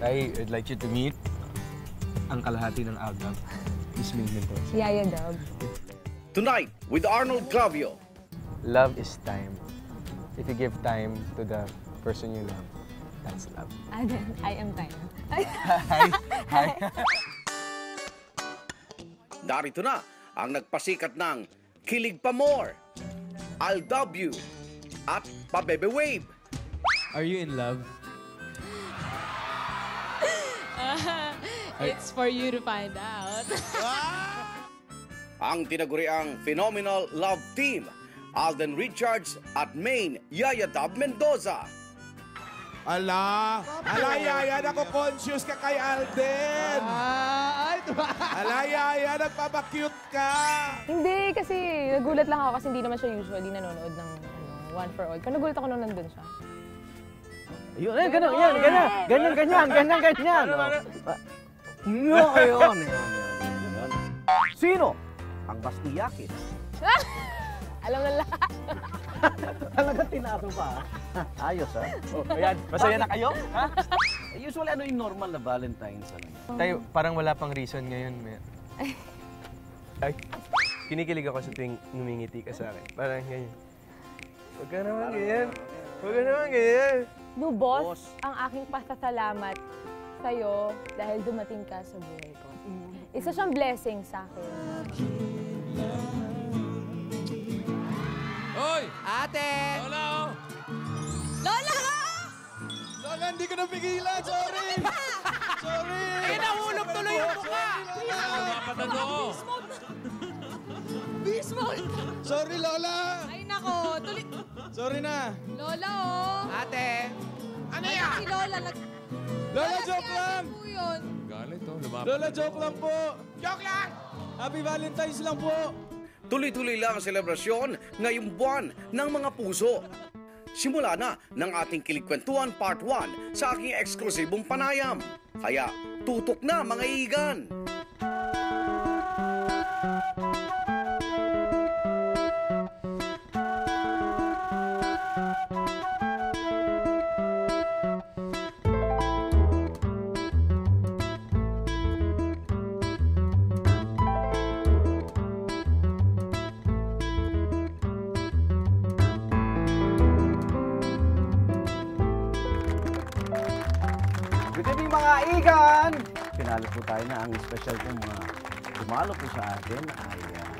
I would like you to meet ang kalahati ng Aldab, Miss Ming Mendoza. Yaya Dub. Tonight with Arnold Clavio. Love is time. If you give time to the person you love, that's love. Ah, then, I am time. Hi! Hi! Narito na ang nagpasikat ng Kilig Pa More, I'll Dub You, at Pabebe Wave. Are you in love? It's for you to find out. Ang tinaguriang Phenomenal Love Team, Alden Richards at Maine Yaya Dub Mendoza. Ala! Ala, Yaya, ako conscious ka kay Alden! Ah, Ala, Yaya, nagpapakute ka! hindi, kasi nagulat lang ako kasi hindi naman siya usually nanonood ng ano, One for All. Kaya nagulat ako nung nandun siya. Yun, eh, ganun, yan, ganyan, ganyan, ganyan, ganyan, ganyan. Oh. Ah, Yun, yun, yun, yun, yun. Sino? Ang Bastiyakis. Alam na lahat. Talaga tinaro pa. ah. Ayos, ha? Oh, ayan, masaya na kayo? Ha? Usually, ano yung normal na Valentine's? Ano? Tayo, parang wala pang reason ngayon. May... Ay, kinikilig ako sa tuwing ngumingiti ka sa akin. Parang ganyan. Huwag ka naman ganyan. Huwag ka naman ganyan. Lubos Boss. ang aking pasasalamat sa'yo dahil dumating ka sa buhay ko. Isa siyang blessing sa akin. Hoy! Ate! Lola, oh! Lola! Lola, hindi ko napigilan! Sorry! Sorry! Eh, nahulog tuloy yung mukha! Dapat ano? Bismol! Sorry, Lola! Ay nako, tuloy. Sorry na! Lola oh. Ate! Ano Ay, yan? si Lola nag... Lola, si joke ate lang! po yun. Galit oh, lumapit. Lola, joke lang po! Joke lang! Happy Valentine's lang po! Tuloy-tuloy lang ang selebrasyon ngayong buwan ng mga puso. Simula na ng ating Kiligkwentuhan Part 1 sa aking eksklusibong panayam. Kaya tutok na mga igan! Mga igan! Pinalo po tayo na ang special po mga dumalo po sa atin ay ah,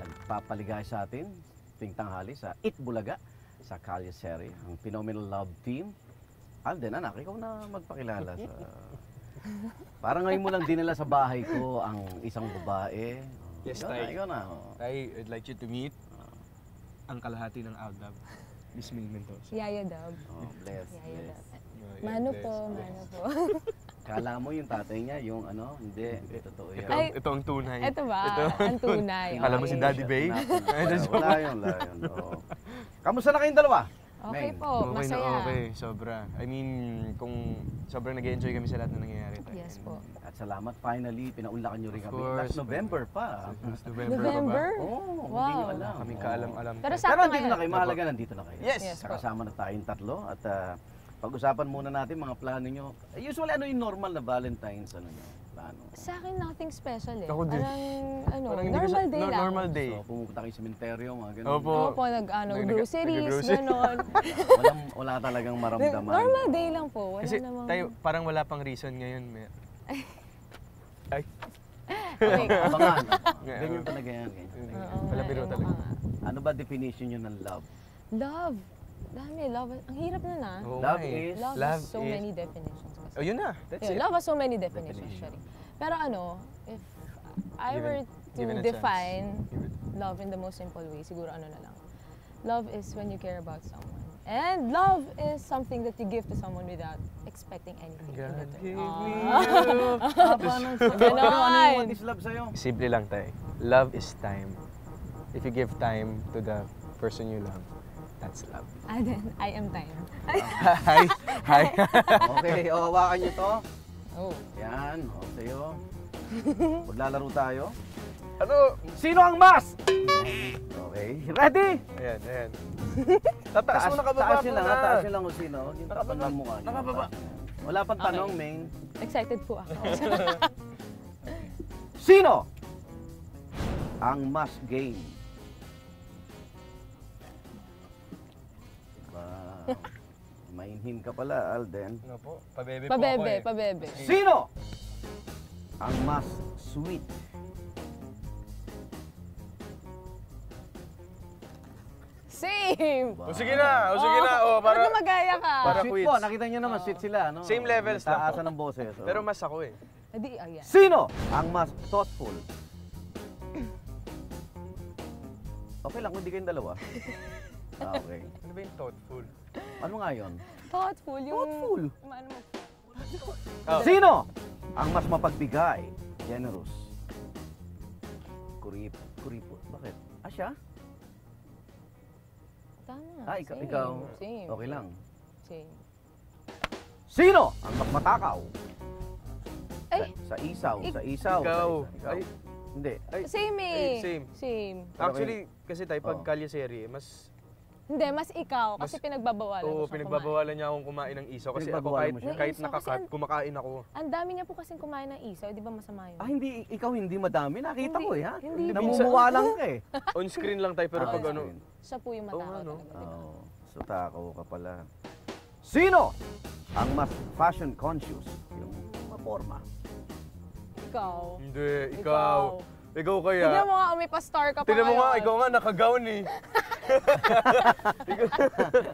nagpapaligay sa atin tuwing tanghali sa Itbulaga sa Kalye Seri, ang Phenomenal Love Team. Alden, anak, ikaw na magpakilala sa... Parang ngayon mo lang dinala sa bahay ko ang isang babae. Yes, Tay. ikaw na. oh. I would like you to meet ang kalahati ng Aldab, Miss Ming Mendoza. Yaya Dub. Oh, bless, Yaya bless. Dub. Oh, Mano bless, po, bless. mano po. Kala mo yung tatay niya, yung ano, hindi, hindi totoo yan. Ito, Ay, ito ang tunay. Ito ba? Ito Ang tunay. Alam mo si. Daddy Bay? Ay, Wala, that's wala yun, wala yun. oo. Kamusta na kayong dalawa? Okay po, Okay na masaya. okay, sobra. I mean, kung sobrang nag-enjoy kami sa lahat na nangyayari. tayo. Yes po. At salamat, finally, pinaunlakan nyo rin Of kami. course. Last November pa. Last November, November? pa ba? Oh, Wow. hindi nyo alam. Kaming Oo. kaalam-alam. Pero sakto Pero nandito ngayon. na kayo, mahalaga nandito na kayo. Yes. Yes po. Nakasama na tayong tatlo at ah, pag-usapan muna natin mga plano nyo. Usually, ano yung normal na Valentine's? Ano nyo? Plano? Sa akin, nothing special eh. Ako din. Parang, ano, Parang normal sa- day lang. Normal day. So, pumunta kayo sa sementeryo, mga ganun. Opo. Oo po, nag, ano, Nag- nag- groceries, nag-grocery. gano'n. Walang, wala talagang maramdaman. normal day lang po. Wala Kasi namang... tayo, parang wala pang reason ngayon. May... Ay, Okay. Abangan. Yeah. Ganyan talaga yan. Palabiro talaga. Ano ba definition nyo ng love? Love. Dami, love. Ang hirap na na. oo Love is- Love, Love has so is- many definitions. Kasi. Oh, yun na. That's Yeah, it. love has so many definitions, Definition. actually. Pero ano, if I Given- were to a chance. define love in the most simple way, siguro ano na lang. Love is when you care about someone. And love is something that you give to someone without expecting anything in return. gave Aw. me Haba ng sagot. Ganon. Ano yung what is love sa'yo? Simple lang tayo. Love is time. If you give time to the person you love, that's love. And then, I am time. Hi! Hi! Okay, o, hawakan nyo to. Oh. Yan, o, sa'yo. Maglalaro tayo. ano? Sino ang mas? Okay, ready? Ayan, ayan. Tataas mo nakababa taas nyo lang, ha, taas nyo lang kung sino. Yung tapan ng mukha nyo. Nakababa. Wala pang Okay. tanong, main. Excited po ako. Sino ang mas game? Mainhin ka pala, Alden. Ano po? Pabebe po ako pabebe, eh. pabebe. Sino ang mas sweet? Same! O sige na, o sige na. O, para, Huwag na magaya ka. Para sweet quits. po, nakita niyo naman, sweet sila. No? Same levels lang po. Taasan ng boses. oh. pero mas ako eh. Adi, ayan. Sino ang mas thoughtful? Okay lang kung di kayong dalawa. Ah, okay. Ano ba yung thoughtful? Ano nga yun? Thoughtful. Yung... Thoughtful. Ano mo? Oh. Sino ang mas mapagbigay? Generous. Kurip. Kuripo. Bakit? Ah, siya? Tama. Ah, ikaw. Same. ikaw. Same. Okay lang. Same. Sino ang mas matakaw? Ay, Sa, sa isaw. Sa isaw. Ikaw. Sa isa- ikaw. Ay. Hindi. Ay, same eh. Ay, same. Same. Actually, kasi tayo pag Oo. kalye mas Hindi, mas ikaw. Kasi Mas- pinagbabawalan Oo, siya pinagbabawalan niya akong kumain ng isaw. Kasi ako kahit, mo siya? kahit nakakat, kumakain ako. kumain. Ang dami niya po kasing kumain ng isaw. Di ba masama yun? Ah, hindi. Ikaw hindi madami. Nakita Hindi, ko eh, ha? hindi. Namumuwa lang ka eh. On screen lang tayo, pero Ah, pag ano. Siya po yung matakaw nga, no? talaga. di ba? Oo. so, takaw ka pala. Sino ang mas fashion conscious? Yung maporma. Ikaw. hindi, ikaw. Ikaw kaya. Tignan mo nga, umipa-star ka pa Tignan mo nga, ikaw nga, nakagown eh.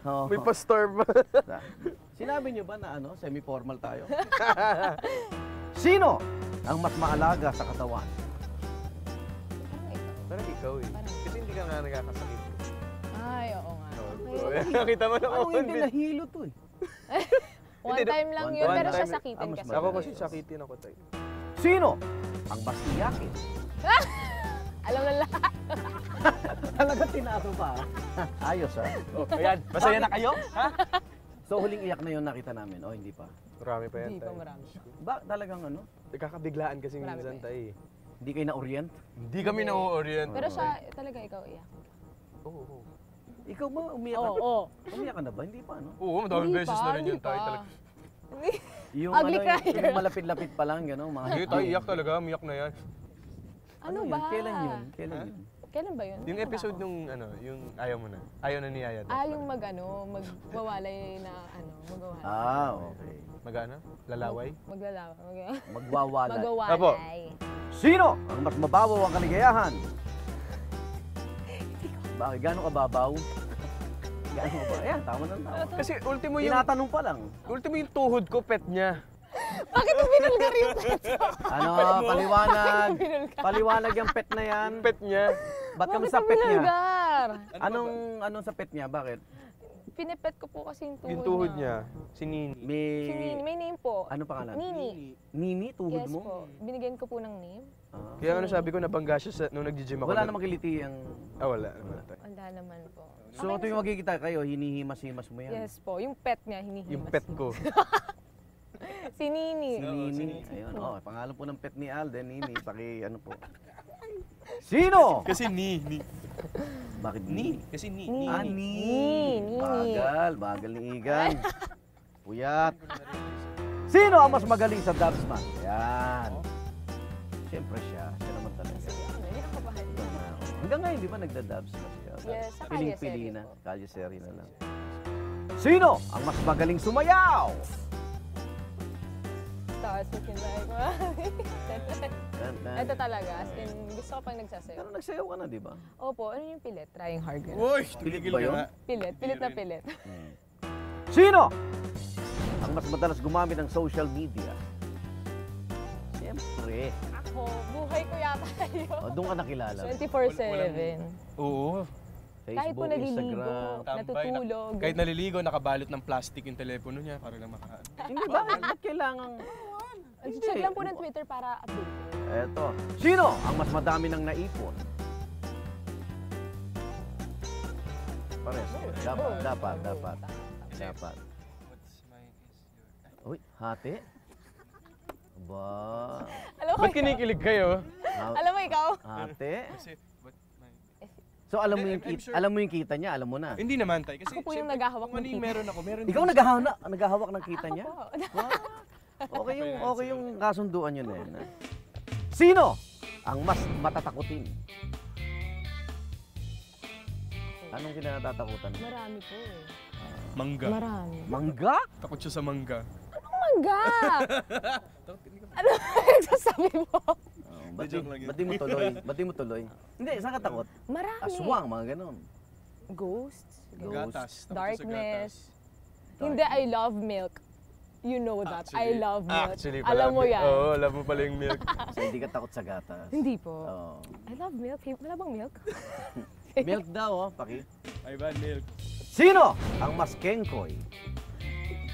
Oo. May pa-star pa. Sa- Sinabi niyo ba na ano, semi-formal tayo? Sino ang mas maalaga sa katawan? Parang ikaw. Eh. Kasi hindi ka nga nagkakasakit. Ay, oo nga. Okay. nakita mo na Parang ako. hindi nahilo to eh. One time lang yun, pero siya sakitin Ah, kasi. Ako kasi sakitin ako tayo. Sino ang mas iyakin? Alam na lahat. Talaga tinaso pa. Ayos ah. Oh, ayan, masaya na kayo? Ha? So huling iyak na yun nakita namin. O hindi pa. Marami pa yan Hindi pa tayo. marami. Ba talagang ano? Nagkakabiglaan kasi Marami minsan pa tayo eh. Hindi kayo na-orient? Hindi kami na-orient. Pero siya, talaga ikaw iyak. Oo, oo. Ikaw ba umiyak Oo, ka? oo. Umiyak ka na ba? Hindi pa ano? Oo, madaming Hindi beses pa, na rin hindi yun tayo pa. talaga. Yung Ugly ano, crier. yung, yung malapit-lapit pa lang, gano'n, mga Hindi, tayo iyak talaga, umiyak na yan. Ano, yun? ba? Kailan yun? Kailan yun? Kailan ba yun? Yung episode nung, ano, yung ayaw mo na. Ayaw na ni Yaya. Ah, yung mag ano, magwawalay na ano, magwawalay. Ah, okay. Mag-ano? Lalaway? Maglalawa. Mag Magwawala. magwawalay. Sino ang mas mababaw ang kaligayahan? Bakit? Gano'ng kababaw? Gano'ng kababaw? Ayan, tama na tama. Kasi ultimo yung, Tinatanong pa lang. ultimo yung tuhod ko, pet niya. Bakit binulgar yung pet? Ano, paliwanag. Paliwanag yung pet na yan. Pet niya. Ba't kami sa pet niya? binulgar? Anong, anong sa pet niya? Bakit? Pinipet ko po kasi yung tuhod, Yung tuhod niya, si Nini. May... Si Nini, may name po. Ano pangalan? Nini. Nini, tuhod Yes mo? po. Binigyan ko po ng name. Ah. Kaya ano sabi ko, nabangga siya sa, nung nag-gym ako. Wala namang kiliti ang... Ah, wala. Wala. Wala naman po. So, Okay, tuwing magkikita kayo, hinihimas-himas mo yan. Yes po. Yung pet niya, hinihimas. Yung pet ko. Si Nini. Si Nini. Ayun, oh, pangalan po ng pet ni Alden, Nini. Paki, ano po. Sino? Kasi ni, ni. Bakit Ni? Kasi ni. Ni. Ah, Ni, Ni. Ni. Bagal, bagal ni Igan. Puyat. Sino ang mas magaling sa dubsman? Yan. Siyempre siya. Siya naman talaga. Ito na. Hanggang ngayon, di ba nagda-dubs na siya? Yes, sa Piling-pili na. Kalye na lang. Sino ang mas magaling sumayaw? Stars. Tan, tan. Ito talaga. As in, gusto ko pang nagsasayaw. Pero nagsayaw ka na, di ba? Opo, ano yung pilit? Trying hard. ganun. Uy, Pilit tumigil ba ka yun? nga. Pilit. Pilit na pilit. Sino ang mas madalas gumamit ng social media? Siyempre. Ako, buhay ko yata yun. O, doon ka nakilala. 24-7. Oo. Kahit po Facebook, naliligo, Instagram. natutulog. Kahit naliligo, nakabalot ng plastic yung telepono niya para lang maka... Hindi, bakit? Ba't kailangan... Check lang po ng Twitter para update. Eto. Sino ang mas madami ng naipon? Pares. Dapat, dapat, dapat. Dapat. Uy, hati? Ba, Alam mo, Ba't ikaw, kinikilig kayo? ha- alam mo ikaw, hati? Kasi, but my... So alam mo yung I'm kita, sure- alam mo yung kita niya, alam mo na. Hindi naman, tay. Kasi Ako po yung syempre, naghahawak kung ano ng yung kita. meron ako, meron Ikaw din naghahawak, naghahawak ng kita niya? Po. Okay yung okay yung kasunduan yun eh. na. Sino ang mas matatakutin? Anong kinatatakutan? Marami po eh. Mangga. Marami. Mangga? Takot siya sa mangga. Mangga! ano nagsasabi mo? Oh, ba't, di, mo tuloy? Ba't di mo tuloy? Hindi, saan ka takot? Marami. Aswang, mga ganon. Ghosts. Ghost. Gatas. Darkness. gatas. Hindi, I love milk. You know that. I Actually- love milk. Actually, Alam mo pala- yan. Oo, alam mo pala yung milk. So, hindi ka takot sa gatas. Hindi po. Oo. I love milk. Hey, Wala bang milk? Milk daw, oh, paki. Ivan, milk. Sino ang mas kengkoy?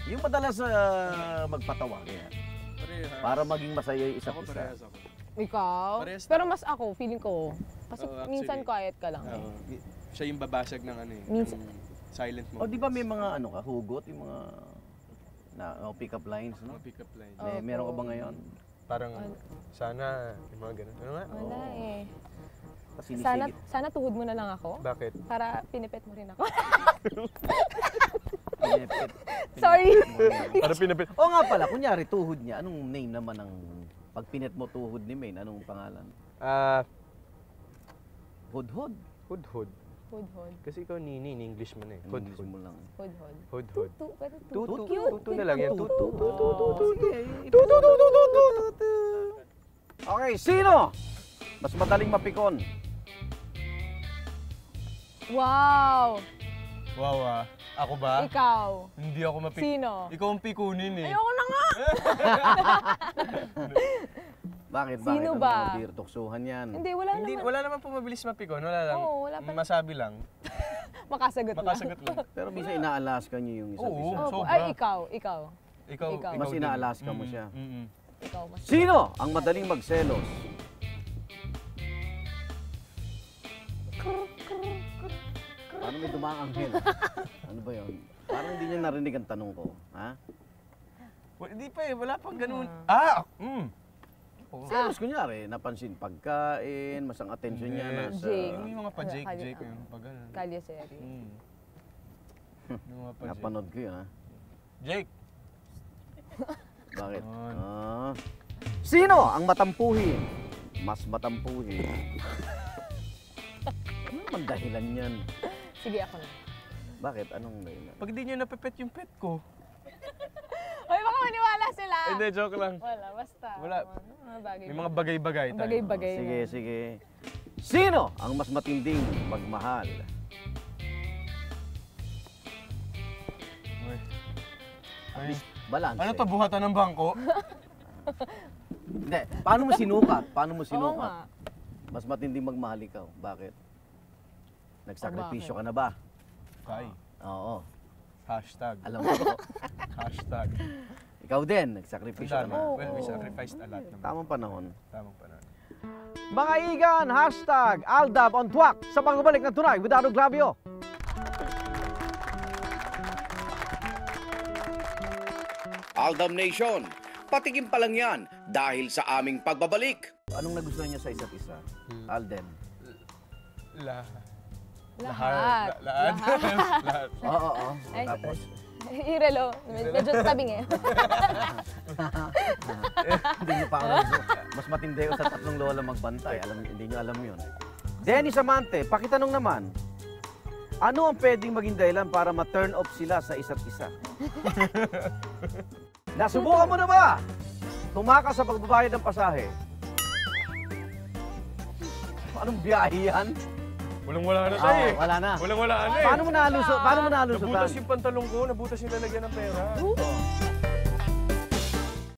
Yung madalas uh, magpatawa, kaya. Parehas. Para maging masaya yung isa't isa. ako. Ikaw? Parehas Pero mas ako, feeling ko. Kasi Oo, minsan quiet ka lang eh. Oo. Siya yung babasag ng ano eh. Minsan- silent mo. O, di ba may mga ano ka, hugot, yung mga na, oh, pick-up lines, no? Mga pick-up line. May, Opo. meron ka ba ngayon? Parang, sana, yung mga ganun. Ano nga? Wala eh. Tapos Sana, sinisigit. sana tuhod mo na lang ako. Bakit? Para pinipet mo rin ako. Pinipit. Sorry. Para pinapit. O nga pala, kunyari, tuhod niya. Anong name naman ng pag pinet mo tuhod ni Maine? Anong pangalan? Ah, Hudhud. hudhud. Hud-hud. Kasi ikaw nini, in English mo na eh. Hudhud. mo lang. Hud-hud. Hudhud. Tutu. Pwede Tutu. tutu. Tutu na lang yan. Tutu. Okay, sino? Mas madaling mapikon. Wow! Wow ah. Ako ba? Ikaw. Hindi ako mapik... Sino? Ikaw ang pikunin eh. Ayoko na nga! Bakit? Sino Bakit? ba? Ang mga beer, tuksuhan yan. Hindi, wala Hindi, naman. wala naman po mabilis mapikon. Wala lang. Oo, wala pa. Masabi lang. Makasagot lang. Makasagot lang. Pero minsan inaalaska niyo yung isa't Oo. isa. Opo. Sobra. Ay, ikaw. Ikaw. Ikaw, Ikaw. Mas inaalaska mo Mm, siya. mm, mm. Ikaw. Mas Sino ang madaling magselos? Paano may dumaang anghel? ano ba yun? Parang hindi niya narinig ang tanong ko. Ha? Wa- Hindi pa eh. Wala pang ganun. Ah! Mm. Selos kunyari, napansin pagkain, mas ang attention niya Hindi. nasa... Jake. Yung mga pa Jake. Yung pag ganun. Kalye Seri. Mm. Yung mga pa. Napanood ko yun ha. Jake! Bakit? Ah. Sino ang matampuhin? Mas matampuhin. ano naman dahilan yan? Sige, ako na. Bakit? Anong dahilan? Pag di nyo napepet yung pet ko. Hoy, baka maniwala sila! Hindi, joke lang. Wala, basta. Wala. Mga bagay. May mga bagay-bagay tayo. Bagay-bagay Sige, na. sige. Sino ang mas matinding magmahal? Uy. Ay, Balance. ano to, buhatan ng bangko? Hindi. Paano mo sinukat? Paano mo sinukat? Mas matinding magmahal ikaw. Bakit? Nagsakripisyo O, ka na ba? Tay. Oo. Hashtag. Alam mo. Hashtag. Ikaw din, nagsakripisyo ka na. Well, we sacrificed a lot naman. Tamang panahon. Tamang panahon. Mga igan, hashtag Aldab on Twak sa pagbabalik ng tunay with Ado Glavio. Aldam Nation, patikim pa lang yan dahil sa aming pagbabalik. Anong nagustuhan niya sa isa't isa? Alden. La... Lahat. La- lahat. lahat. Oo, oo. Tapos, Irelo. Medyo tabing eh. hindi niyo pa ako. Mas matindi ko sa tatlong lola magbantay. Alam, hindi niyo alam yun. Dennis Amante, pakitanong naman, ano ang pwedeng maging dahilan para ma-turn off sila sa isa't isa? Nasubukan mo na ba? Tumakas sa pagbabayad ng pasahe. Anong biyahe yan? Walang wala na tayo eh. wala na. Walang wala na eh. Paano mo nalusot? Paano mo nalusotan? Nabutas yung pantalong ko, nabutas yung lalagyan ng pera. Oo.